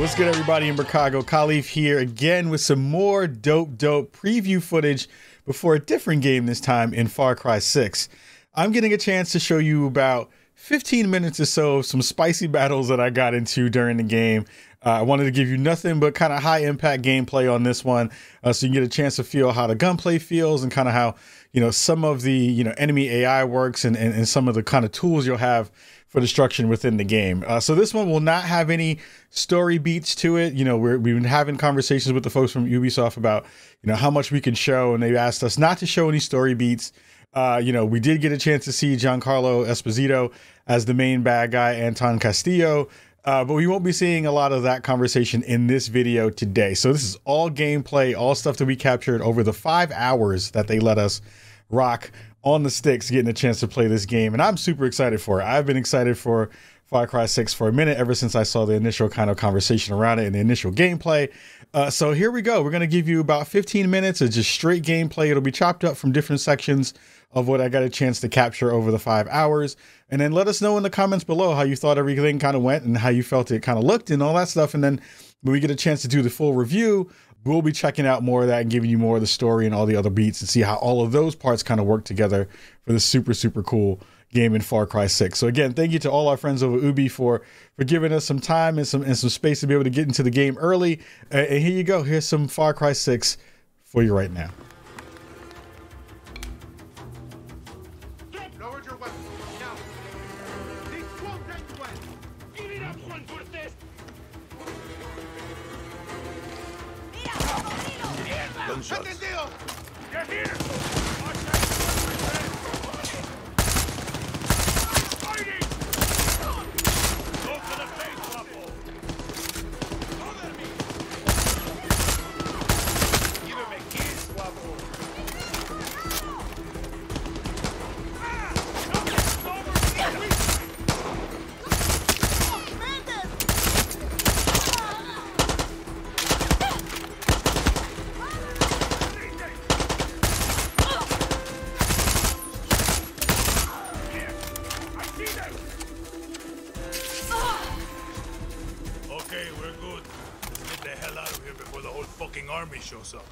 What's good, everybody in Brookago? Kahlief here again with some more dope, dope preview footage before a different game this time in Far Cry 6. I'm getting a chance to show you about 15 minutes or so of some spicy battles that I got into during the game. Uh, I wanted to give you nothing but kind of high impact gameplay on this one, uh, so you can get a chance to feel how the gunplay feels and kind of how you know some of the you know enemy AI works and, and, and some of the kind of tools you'll have for destruction within the game. Uh, so this one will not have any story beats to it. You know, we have been having conversations with the folks from Ubisoft about you know how much we can show, and they've asked us not to show any story beats. Uh, you know, we did get a chance to see Giancarlo Esposito as the main bad guy, Anton Castillo. Uh, but we won't be seeing a lot of that conversation in this video today. So this is all gameplay, all stuff that we captured over the five hours that they let us rock on the sticks, getting a chance to play this game. And I'm super excited for it. I've been excited for Far Cry 6 for a minute, ever since I saw the initial kind of conversation around it and the initial gameplay. Uh, so here we go. We're going to give you about 15 minutes of just straight gameplay. It'll be chopped up from different sections of what I got a chance to capture over the five hours. And then let us know in the comments below how you thought everything kind of went and how you felt it kind of looked and all that stuff. And then when we get a chance to do the full review, we'll be checking out more of that and giving you more of the story and all the other beats and see how all of those parts kind of work together for the super, super cool game in Far Cry 6. So again, thank you to all our friends over Ubi for for giving us some time and some and some space to be able to get into the game early. Uh, and here you go. Here's some Far Cry 6 for you right now. The whole fucking army shows up.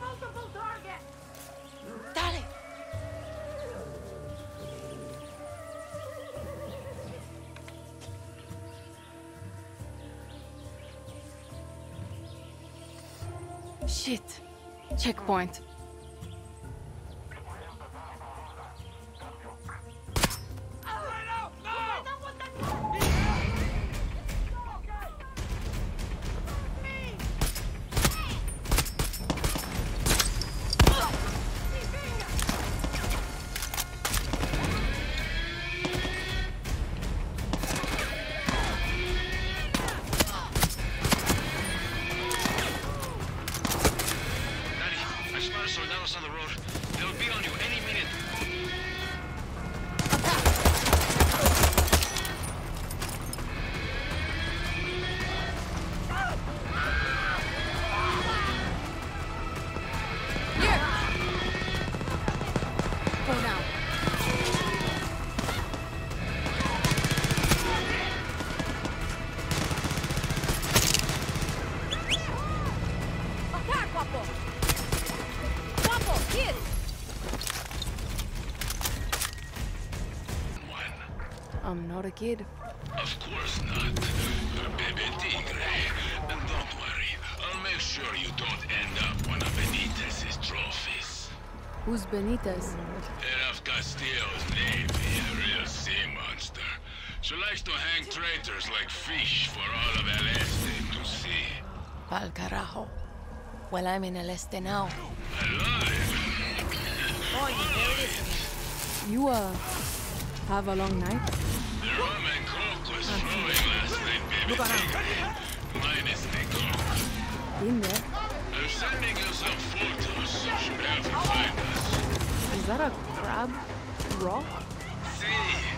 Multiple targets! ¡Dale! Shit. Checkpoint. Kid. Of course not. Bebe Tigre. And don't worry, I'll make sure you don't end up one of Benitez's trophies. Who's Benitez? Head of Castillo's navy, a real sea monster. She likes to hang traitors like fish for all of El Este to see. Pal carajo. Well, I'm in El Este now. I love. Oh, there it is. You, uh, have a long night? Rum and coke was flowing last night, baby. Minus the coke. Been there. Sending you some photos. Should help you find us. Is that a crab? Rock? See?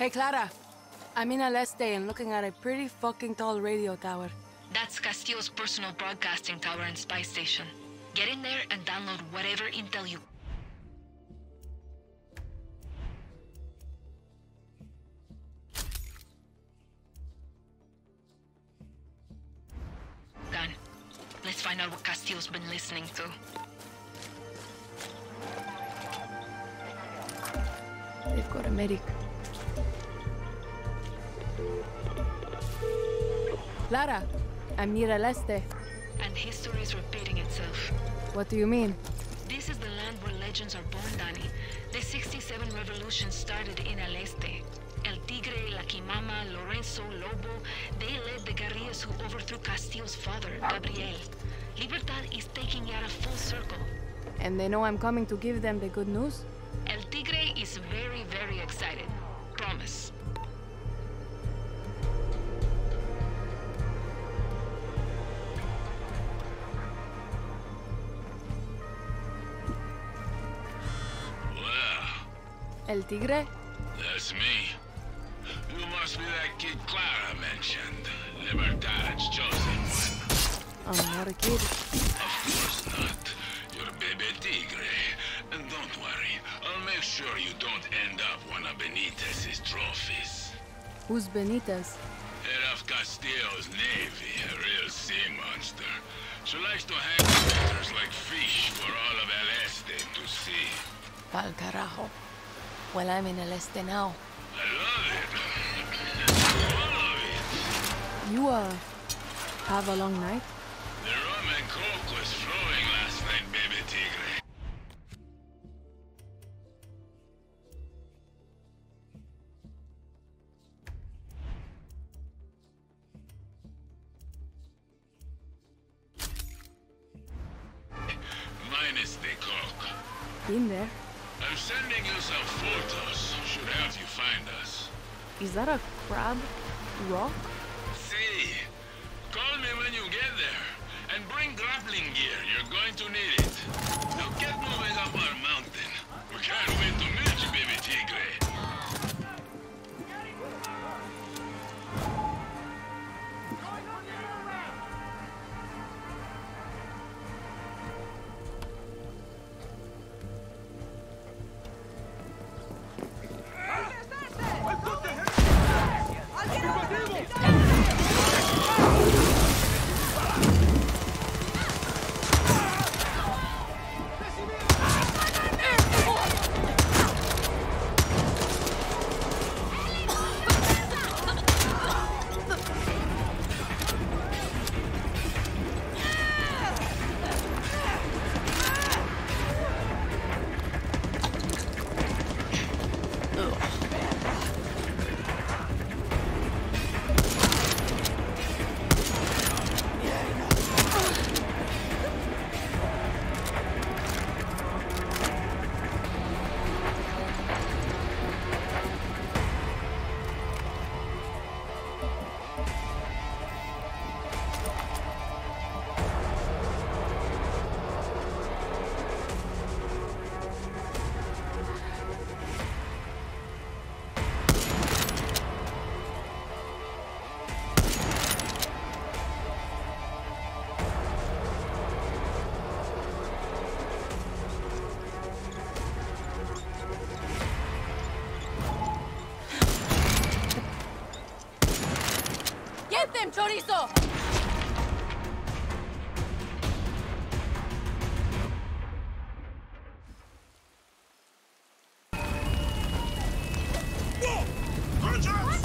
Hey, Clara. I'm in El Este and looking at a pretty fucking tall radio tower. That's Castillo's personal broadcasting tower and spy station. Get in there and download whatever intel you. Done. Let's find out what Castillo's been listening to. They've got a medic. Clara, I'm near El Este. And history is repeating itself. What do you mean? This is the land where legends are born, Dani. The 67 revolution started in El Este. El Tigre, La Quimama, Lorenzo, Lobo, they led the guerrillas who overthrew Castillo's father, Gabriel. Libertad is taking Yara full circle. And they know I'm coming to give them the good news? El Tigre? that's me. You must be that kid Clara mentioned. Libertad's chosen one. I'm not a kid. Of course not. You're Bebe Tigre. And don't worry, I'll make sure you don't end up one of Benitez's trophies. Who's Benitez? Head of Castillo's navy, a real sea monster. She likes to hang like fish for all of El Este to see. Pal carajo. Well, I'm in El Este now. I love it. All of it. You, uh, have a long night? The rum and coke was flowing last night, baby tigre. Minus the coke. Been there. I'm sending you some photos. Should help you find us. Is that a crab? Rock? See, call me when you get there. And bring grappling gear. listo! ¡Wow! ¡Richard!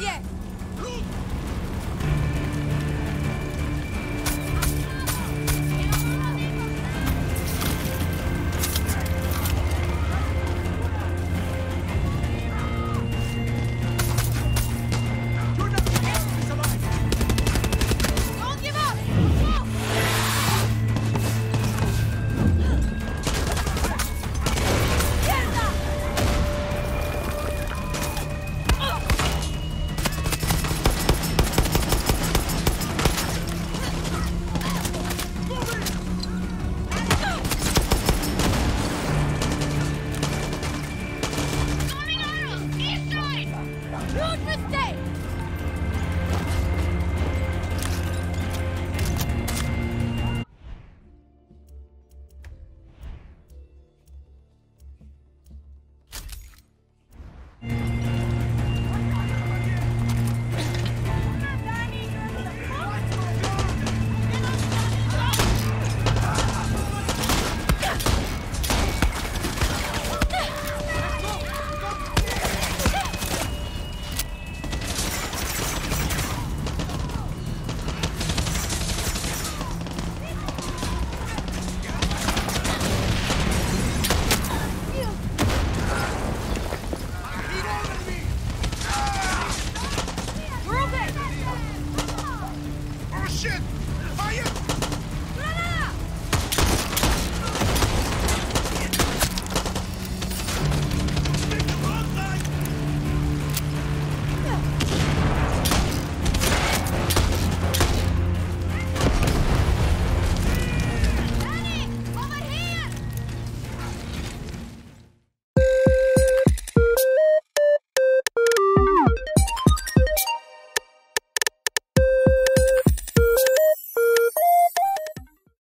yeah